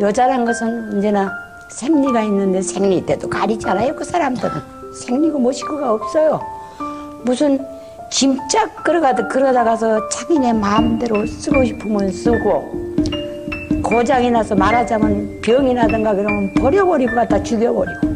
여자란 것은 언제나 생리가 있는데 생리 때도 가리잖아요. 그 사람들은 생리고 뭐시고가 없어요. 무슨 짐짝 걸어가다 그러다가서 자기네 마음대로 쓰고 싶으면 쓰고 고장이 나서 말하자면 병이 나든가 그러면 버려버리고 갖다 죽여버리고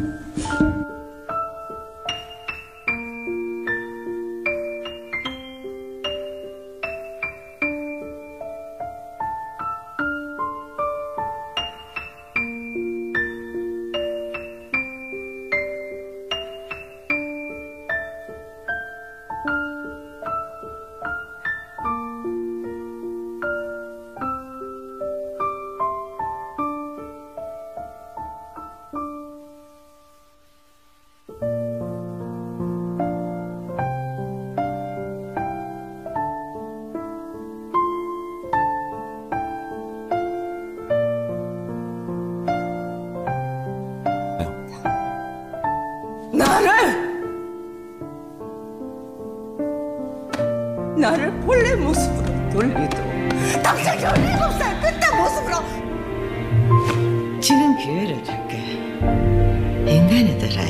나를? 나를 본래 모습으로 돌리도. 당장 17살 그때 모습으로. 지금 기회를 줄게. 인간이더라